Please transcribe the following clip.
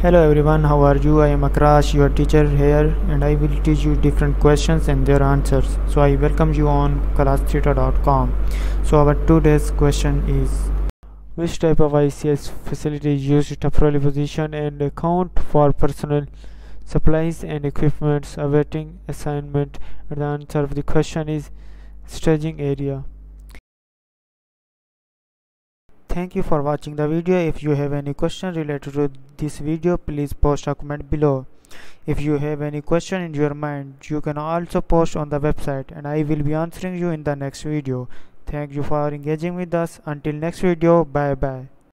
Hello everyone, how are you? I am Akrash, your teacher here and I will teach you different questions and their answers. So I welcome you on classtheta.com. So our today's question is Which type of ICS facility is used to temporarily position and account for personal supplies and equipments awaiting assignment? And the answer of the question is staging area. Thank you for watching the video. If you have any question related to this video, please post a comment below. If you have any question in your mind, you can also post on the website and I will be answering you in the next video. Thank you for engaging with us. Until next video, bye bye.